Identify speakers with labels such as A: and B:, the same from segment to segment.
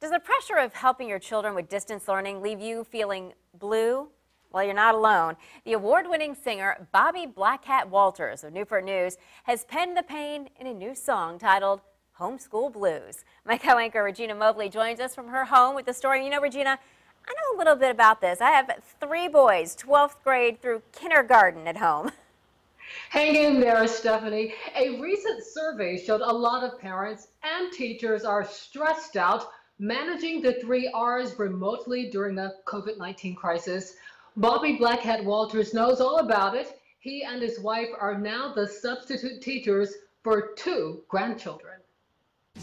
A: Does the pressure of helping your children with distance learning leave you feeling blue? Well, you're not alone. The award-winning singer Bobby Blackhat Walters of Newport News has penned the pain in a new song titled Homeschool Blues. My co-anchor Regina Mobley joins us from her home with the story. You know, Regina, I know a little bit about this. I have three boys, 12th grade through kindergarten at home.
B: Hang in there, Stephanie. A recent survey showed a lot of parents and teachers are stressed out managing the three R's remotely during the COVID 19 crisis. Bobby Blackhat Walters knows all about it. He and his wife are now the substitute teachers for two grandchildren.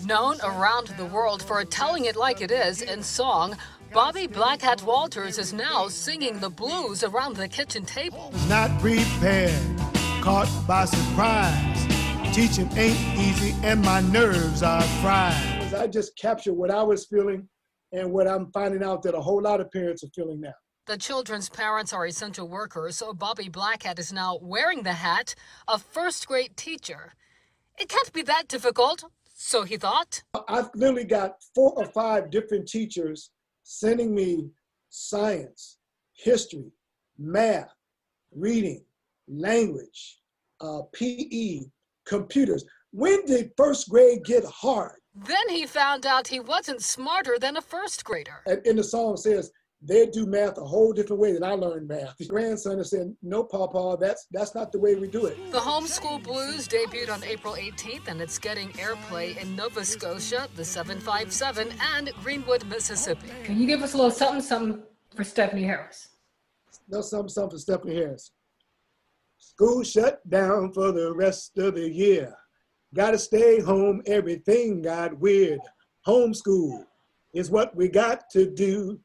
C: Known around the world for telling it like it is in song, Bobby Blackhat Walters is now singing the blues around the kitchen table.
D: Not prepared, caught by surprise. Teaching ain't easy and my nerves are fried. I just captured what I was feeling and what I'm finding out that a whole lot of parents are feeling now.
C: The children's parents are essential workers, so Bobby Blackhat is now wearing the hat of first grade teacher. It can't be that difficult, so he thought.
D: I've literally got four or five different teachers sending me science, history, math, reading, language, uh, PE, computers. When did first grade get hard?
C: Then he found out he wasn't smarter than a first grader.
D: And, and the song says, they do math a whole different way than I learned math. His grandson is saying, no, Papa, that's, that's not the way we do it.
C: The Homeschool Blues debuted on April 18th, and it's getting airplay in Nova Scotia, the 757, and Greenwood, Mississippi.
B: Can you give us a little something, something for Stephanie Harris?
D: No something, something for Stephanie Harris. School shut down for the rest of the year. Gotta stay home, everything got weird. Homeschool is what we got to do.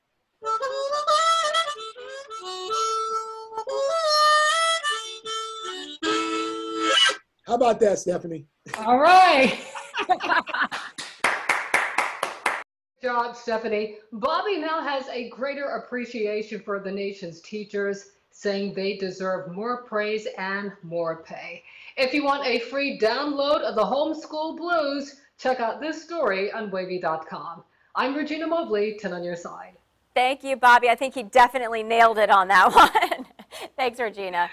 D: How about that, Stephanie?
B: All right. job, Stephanie. Bobby now has a greater appreciation for the nation's teachers, saying they deserve more praise and more pay. If you want a free download of the Homeschool Blues, check out this story on wavy.com. I'm Regina Mobley, 10 on your side.
A: Thank you, Bobby. I think he definitely nailed it on that one. Thanks, Regina.